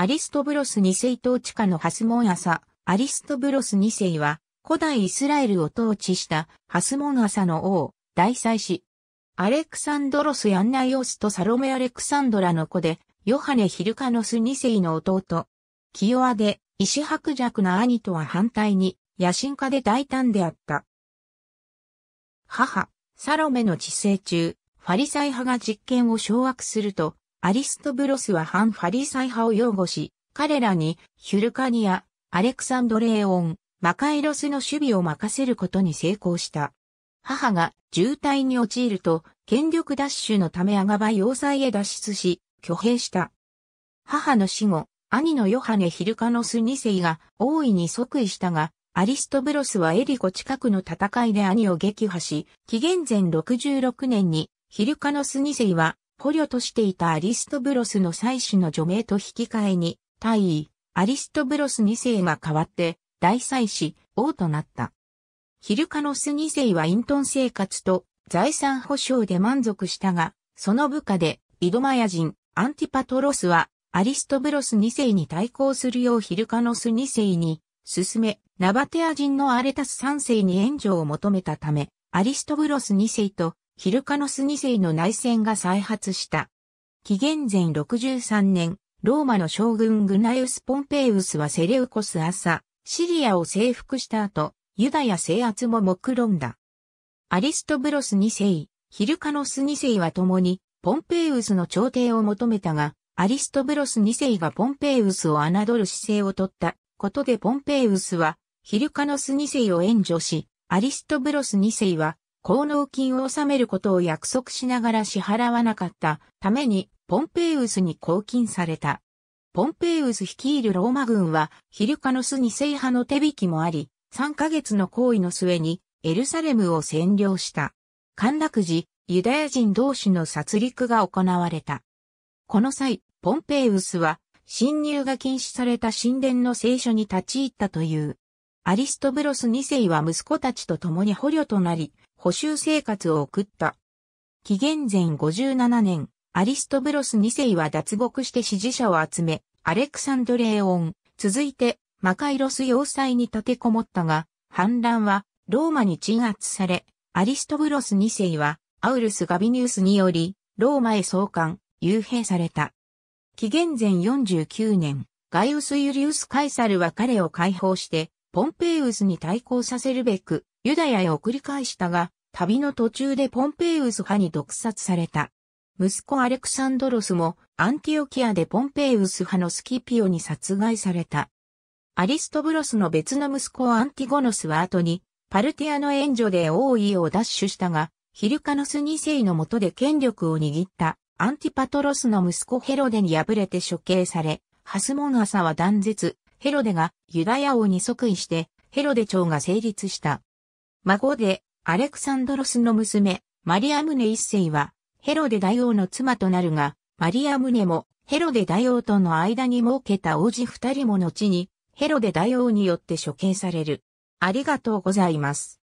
アリストブロス2世統治下のハスモンアサ、アリストブロス2世は、古代イスラエルを統治したハスモンアサの王、大祭司。アレクサンドロス・ヤンナイオスとサロメ・アレクサンドラの子で、ヨハネ・ヒルカノス2世の弟。清和で、石白弱な兄とは反対に、野心家で大胆であった。母、サロメの治世中、ファリサイ派が実権を掌握すると、アリストブロスは反ファリサイ派を擁護し、彼らにヒュルカニア、アレクサンドレーオン、マカイロスの守備を任せることに成功した。母が渋滞に陥ると、権力奪取のためアガバ要塞へ脱出し、挙兵した。母の死後、兄のヨハネ・ヒルカノス2世が大いに即位したが、アリストブロスはエリコ近くの戦いで兄を撃破し、紀元前66年にヒルカノス2世は捕虜としていたアリストブロスの祭司の除名と引き換えに、大位、アリストブロス2世が代わって、大祭司、王となった。ヒルカノス2世はイントン生活と財産保障で満足したが、その部下で、イドマヤ人、アンティパトロスは、アリストブロス2世に対抗するようヒルカノス2世に、勧め、ナバテア人のアレタス3世に援助を求めたため、アリストブロス2世とヒルカノス2世の内戦が再発した。紀元前63年、ローマの将軍グナイウス・ポンペイウスはセレウコス朝、シリアを征服した後、ユダヤ制圧も目論んだ。アリストブロス2世、ヒルカノス2世は共に、ポンペイウスの朝廷を求めたが、アリストブロス2世がポンペイウスを侮る姿勢をとったことでポンペイウスは、ヒルカノス2世を援助し、アリストブロス2世は効能金を納めることを約束しながら支払わなかったために、ポンペイウスに拘禁された。ポンペイウス率いるローマ軍は、ヒルカノスに制派の手引きもあり、3ヶ月の行為の末に、エルサレムを占領した。陥落時、ユダヤ人同士の殺戮が行われた。この際、ポンペイウスは、侵入が禁止された神殿の聖書に立ち入ったという。アリストブロス2世は息子たちと共に捕虜となり、補修生活を送った。紀元前57年、アリストブロス2世は脱獄して支持者を集め、アレクサンドレーオン、続いてマカイロス要塞に立てこもったが、反乱はローマに鎮圧され、アリストブロス2世はアウルス・ガビニウスにより、ローマへ送還、幽閉された。紀元前49年、ガイウス・ユリウス・カエサルは彼を解放して、ポンペイウスに対抗させるべく、ユダヤへ送り返したが、旅の途中でポンペイウス派に毒殺された。息子アレクサンドロスもアンティオキアでポンペイウス派のスキピオに殺害された。アリストブロスの別の息子アンティゴノスは後にパルティアの援助で王位を奪取したが、ヒルカノス2世の下で権力を握ったアンティパトロスの息子ヘロデに敗れて処刑され、ハスモン朝は断絶、ヘロデがユダヤ王に即位してヘロデ朝が成立した。孫で、アレクサンドロスの娘、マリアムネ一世は、ヘロデ大王の妻となるが、マリアムネも、ヘロデ大王との間に設けた王子二人も後に、ヘロデ大王によって処刑される。ありがとうございます。